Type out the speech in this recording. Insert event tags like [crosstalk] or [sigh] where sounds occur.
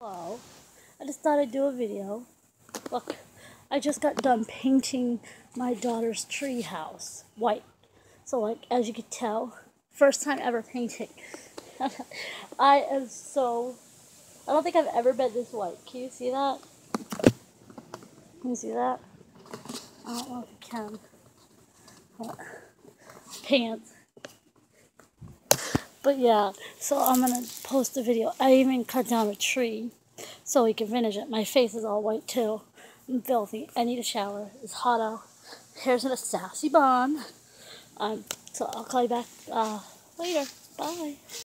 Hello. I just thought I'd do a video. Look, I just got done painting my daughter's tree house white. So like as you can tell, first time ever painting. [laughs] I am so I don't think I've ever been this white. Can you see that? Can you see that? I don't know if you can. Pants. But yeah, so I'm gonna post a video. I even cut down a tree so we can finish it. My face is all white too. I'm filthy. I need a shower. It's hot out. Hair's in a sassy bun. Um, so I'll call you back uh, later. Bye.